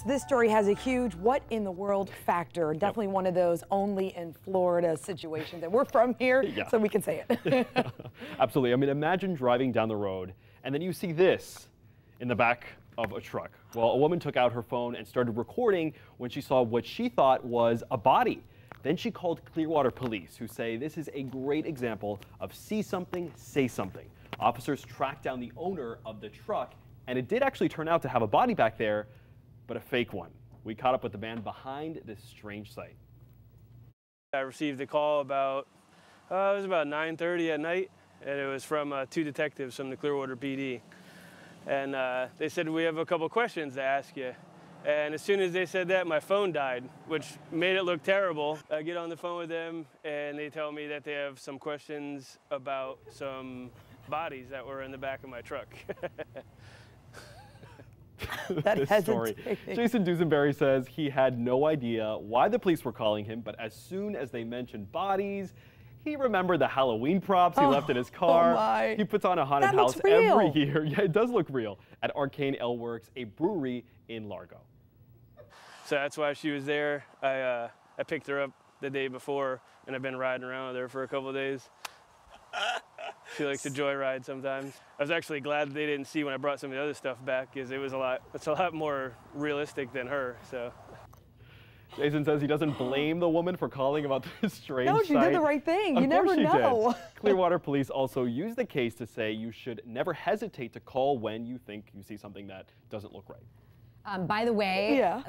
This story has a huge what in the world factor. Definitely one of those only in Florida situations. And we're from here, Yeah. so we can say it. Absolutely. I mean, imagine driving down the road and then you see this in the back of a truck. Well, a woman took out her phone and started recording when she saw what she thought was a body. Then she called Clearwater police, who say this is a great example of see something, say something. Officers tracked down the owner of the truck, and it did actually turn out to have a body back there, but a fake one. We caught up with the man behind this strange sight. I received a call about, uh, it was about 9.30 at night, and it was from uh, two detectives from the Clearwater PD. And uh, they said, we have a couple questions to ask you. And as soon as they said that, my phone died, which made it look terrible. I get on the phone with them, and they tell me that they have some questions about some bodies that were in the back of my truck. That this story. Jason Dusenberry says he had no idea why the police were calling him, but as soon as they mentioned bodies, he remembered the Halloween props he Oh, left in his car. oh my. He puts on a haunted That house every year. Yeah, it does look real at Arcane Ale Works, a brewery in Largo. so that's why she was there. I, uh, I picked her up the day before, and I've been riding around with her for a couple of days. She likes to joyride sometimes. I was actually glad they didn't see when I brought some of the other stuff back, because it was a lot. It's a lot more realistic than her. So. Jason says he doesn't blame the woman for calling about this strange No, she did the right thing. Of You never course she did. know. Clearwater police also use the case to say you should never hesitate to call when you think you see something that doesn't look right. Um, by the way, Yeah.